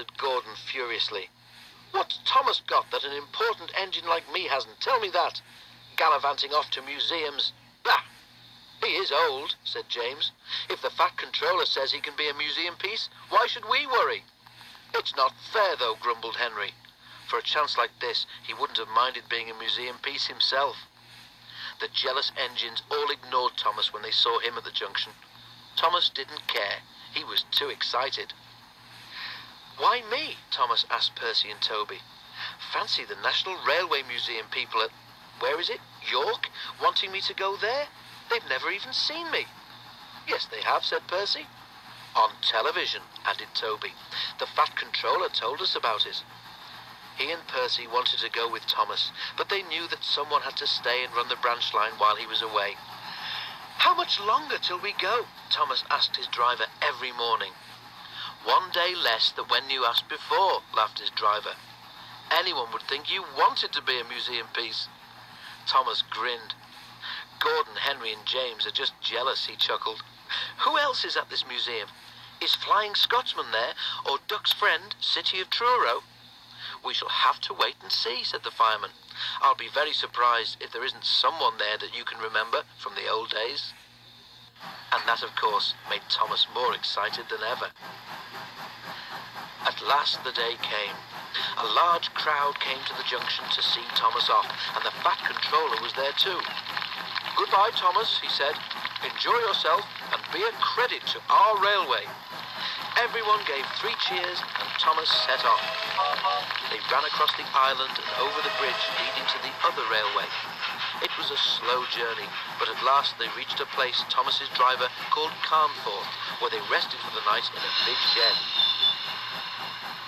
answered Gordon furiously. What's Thomas got that an important engine like me hasn't? Tell me that. Gallivanting off to museums. Bah! He is old, said James. If the Fat Controller says he can be a museum piece, why should we worry? It's not fair, though, grumbled Henry. For a chance like this, he wouldn't have minded being a museum piece himself. The jealous engines all ignored Thomas when they saw him at the junction. Thomas didn't care. He was too excited. Why me? Thomas asked Percy and Toby. Fancy the National Railway Museum people at, where is it, York, wanting me to go there? They've never even seen me. Yes, they have, said Percy. On television, added Toby. The Fat Controller told us about it. He and Percy wanted to go with Thomas, but they knew that someone had to stay and run the branch line while he was away. How much longer till we go? Thomas asked his driver every morning. One day less than when you asked before, laughed his driver. Anyone would think you wanted to be a museum piece. Thomas grinned. Gordon, Henry, and James are just jealous, he chuckled. Who else is at this museum? Is Flying Scotsman there, or Duck's friend, City of Truro? We shall have to wait and see, said the fireman. I'll be very surprised if there isn't someone there that you can remember from the old days. And that, of course, made Thomas more excited than ever. At last the day came. A large crowd came to the junction to see Thomas off, and the Fat Controller was there too. Goodbye, Thomas, he said. Enjoy yourself and be a credit to our railway. Everyone gave three cheers and Thomas set off. They ran across the island and over the bridge leading to the other railway. It was a slow journey, but at last they reached a place Thomas's driver called Carnforth, where they rested for the night in a big shed.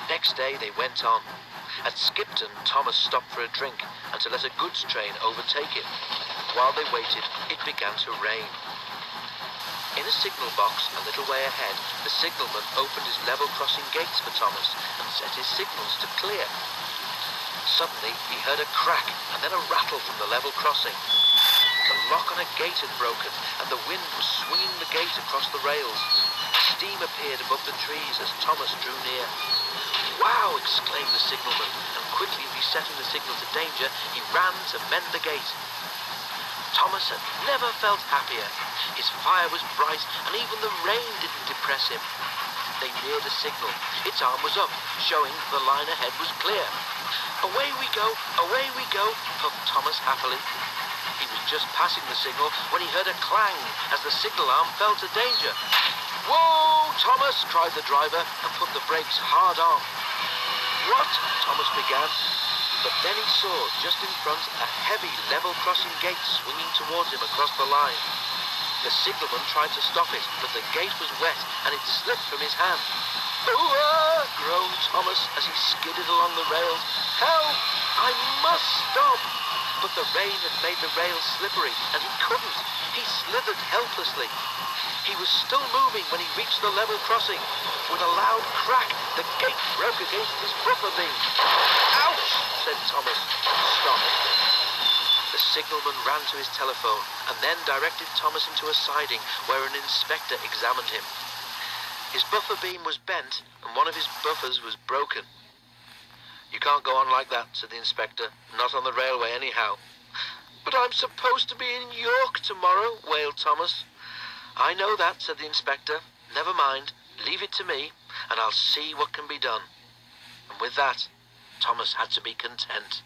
Next day they went on. At Skipton, Thomas stopped for a drink and to let a goods train overtake him. While they waited, it began to rain. In a signal box a little way ahead, the signalman opened his level crossing gates for Thomas and set his signals to clear. Suddenly, he heard a crack and then a rattle from the level crossing. The lock on a gate had broken and the wind was swinging the gate across the rails. Steam appeared above the trees as Thomas drew near. Wow! exclaimed the signalman, and quickly resetting the signal to danger, he ran to mend the gate. Thomas had never felt happier. His fire was bright, and even the rain didn't depress him. They neared a signal. Its arm was up, showing the line ahead was clear. Away we go, away we go, puffed Thomas happily. He was just passing the signal when he heard a clang as the signal arm fell to danger. Whoa, Thomas, cried the driver and put the brakes hard on. What? Thomas began, but then he saw just in front a heavy level crossing gate swinging towards him across the line. The signalman tried to stop it, but the gate was wet and it slipped from his hand. Oh, groaned Thomas as he skidded along the rails. Help! I must stop! But the rain had made the rails slippery and he couldn't. He slithered helplessly. He was still moving when he reached the level crossing. With a loud crack, gate broke against his beam. Ouch! said Thomas. Stop. The signalman ran to his telephone and then directed Thomas into a siding where an inspector examined him. His buffer beam was bent and one of his buffers was broken. You can't go on like that, said the inspector. Not on the railway, anyhow. But I'm supposed to be in York tomorrow, wailed Thomas. I know that, said the inspector. Never mind. Leave it to me, and I'll see what can be done. And with that, Thomas had to be content.